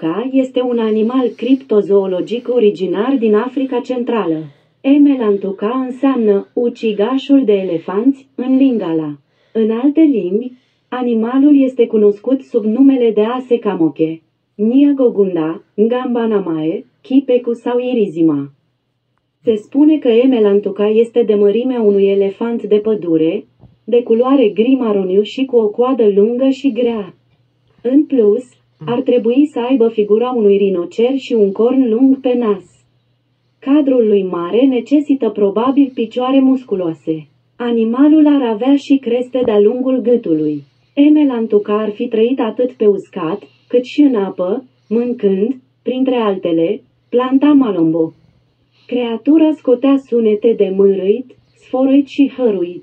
Ca este un animal criptozoologic originar din Africa Centrală. Emelantuca înseamnă ucigașul de elefanți în Lingala. În alte limbi, animalul este cunoscut sub numele de ase camoche, Niagogunda, Ngambanamae, Chipecu sau Irizima. Se spune că Emelantuca este de mărimea unui elefant de pădure, de culoare gri-maroniu și cu o coadă lungă și grea. În plus, ar trebui să aibă figura unui rinocer și un corn lung pe nas. Cadrul lui mare necesită probabil picioare musculoase. Animalul ar avea și creste de-a lungul gâtului. Emelantuca ar fi trăit atât pe uscat, cât și în apă, mâncând, printre altele, planta malombo. Creatura scotea sunete de mârâit, sfărâit și hăruit.